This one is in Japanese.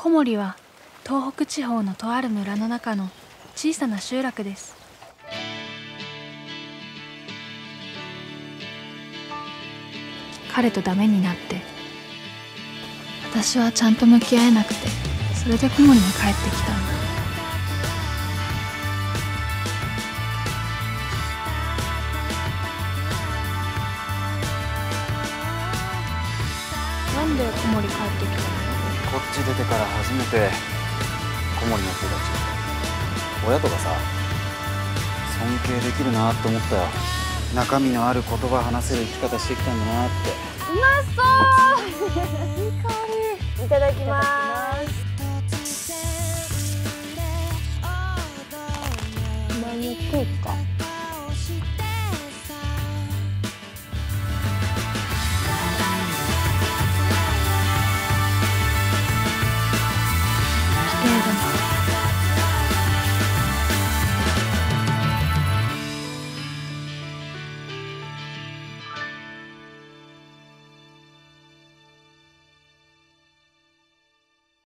小森は東北地方のとある村の中の小さな集落です。彼とダメになって私はちゃんと向き合えなくてそれで小森に帰ってきたんだなんで小森帰ってきたの？こっち出てから初めて子守の人たち。親とかさ尊敬できるなって思ったよ。中身のある言葉話せる生き方してきたんだなって。うまそう。いい香りいただきます。何食うかれども